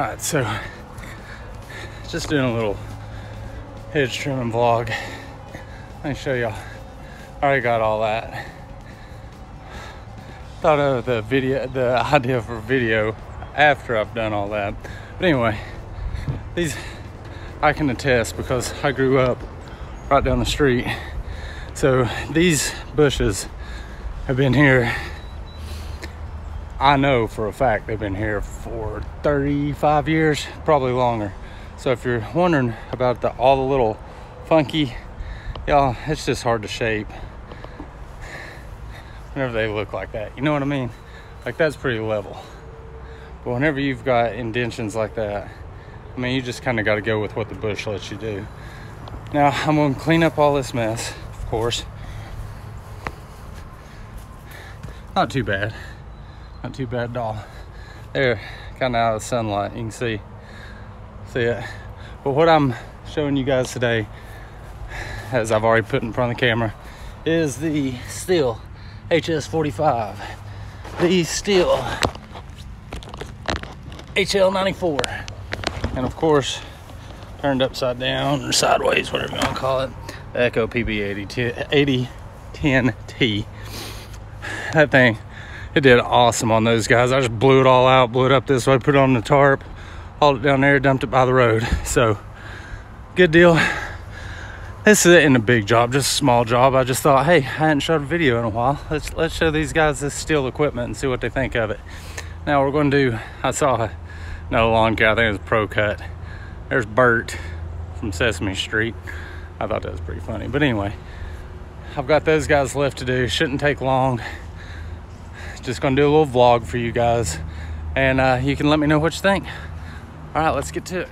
All right, so just doing a little hedge trimming vlog. Let me show y'all. I already got all that. Thought of the video, the idea for video after I've done all that. But anyway, these I can attest because I grew up right down the street. So these bushes have been here I know for a fact they've been here for 35 years, probably longer. So if you're wondering about the, all the little funky, y'all, it's just hard to shape whenever they look like that. You know what I mean? Like that's pretty level. But whenever you've got indentions like that, I mean, you just kind of got to go with what the bush lets you do. Now I'm going to clean up all this mess, of course. Not too bad. Not too bad at all. There, kind of out of the sunlight, you can see, see it. But what I'm showing you guys today, as I've already put in front of the camera, is the Stihl HS45. The Stihl HL94. And of course, turned upside down or sideways, whatever you want to call it, Echo PB80 8010T. That thing it did awesome on those guys. I just blew it all out, blew it up this way, put it on the tarp, hauled it down there, dumped it by the road. So good deal. This isn't a big job, just a small job. I just thought, hey, I hadn't shot a video in a while. Let's let's show these guys this Stihl equipment and see what they think of it. Now we're gonna do, I saw no lawn care, I think it was Pro Cut. There's Bert from Sesame Street. I thought that was pretty funny. But anyway, I've got those guys left to do. Shouldn't take long just gonna do a little vlog for you guys and uh, you can let me know what you think. All right, let's get to it.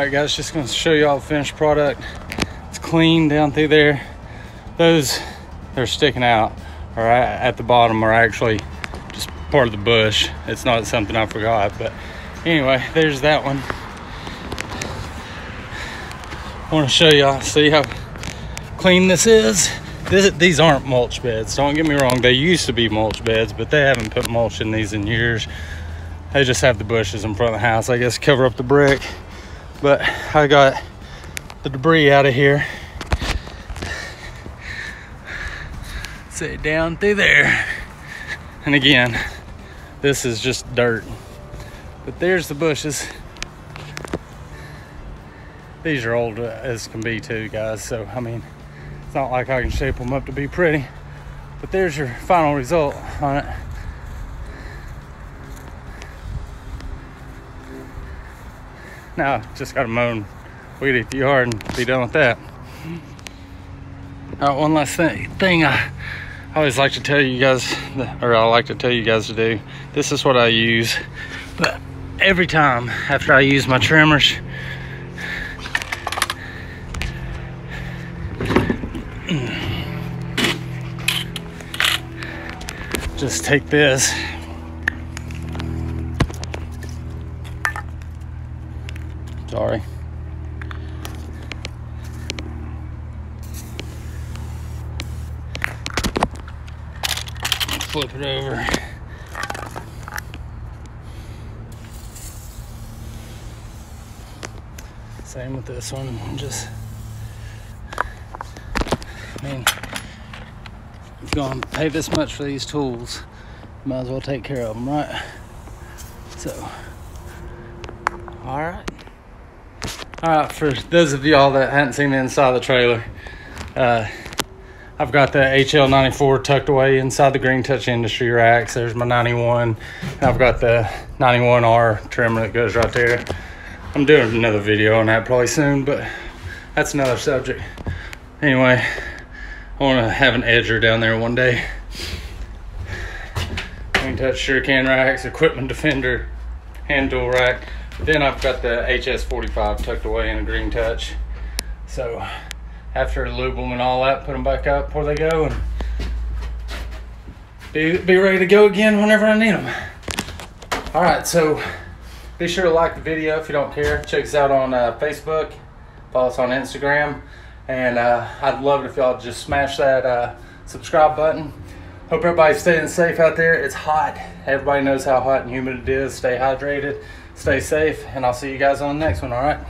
All right, guys, just gonna show you all the finished product. It's clean down through there. Those they're sticking out, all right, at the bottom are actually just part of the bush. It's not something I forgot, but anyway, there's that one. I want to show y'all, see how clean this is. This, these aren't mulch beds. Don't get me wrong. They used to be mulch beds, but they haven't put mulch in these in years. They just have the bushes in front of the house. I guess cover up the brick. But I got the debris out of here. Say down through there. And again, this is just dirt. But there's the bushes. These are old as can be too, guys. So, I mean, it's not like I can shape them up to be pretty. But there's your final result on it. Now, just got to mow weed eat the yard and be done with that. Right, one last thing, thing I, I always like to tell you guys, or I like to tell you guys to do. This is what I use, but every time after I use my trimmers, just take this flip it over same with this one just I mean if you're gonna pay this much for these tools, might as well take care of them, right? So, all right. All right, for those of y'all that hadn't seen the inside of the trailer, uh, I've got the HL94 tucked away inside the Green Touch Industry racks. There's my 91. And I've got the 91R trimmer that goes right there. I'm doing another video on that probably soon, but that's another subject. Anyway, I want to have an edger down there one day. Green Touch Shuriken racks, equipment defender, hand tool rack. Then I've got the HS45 tucked away in a Green Touch. So after lube them and all that, put them back up before they go and be, be ready to go again whenever I need them. All right, so be sure to like the video if you don't care. Check us out on uh, Facebook, follow us on Instagram. And uh, I'd love it if y'all just smash that uh, subscribe button. Hope everybody's staying safe out there. It's hot. Everybody knows how hot and humid it is. Stay hydrated, stay safe, and I'll see you guys on the next one, all right?